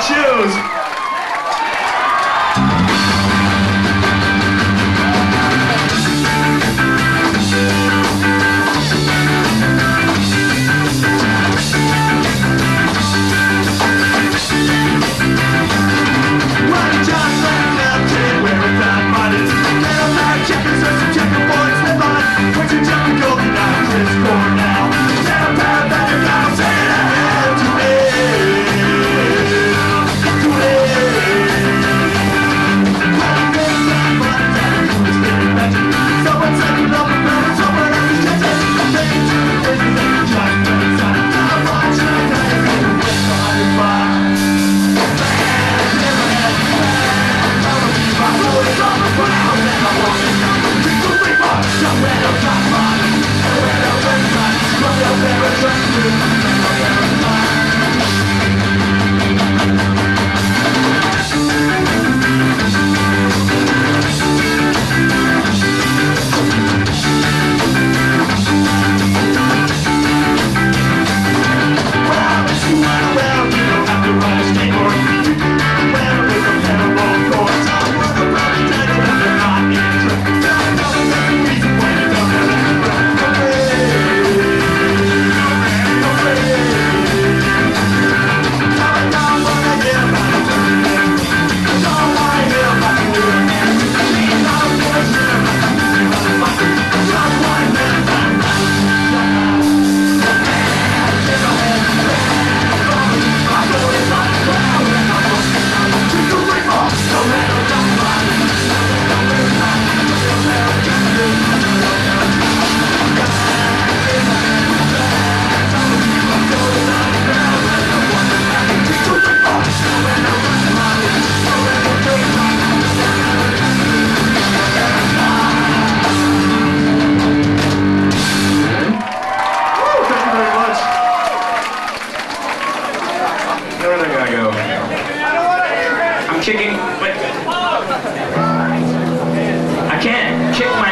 choose. Kicking. I can't kick my.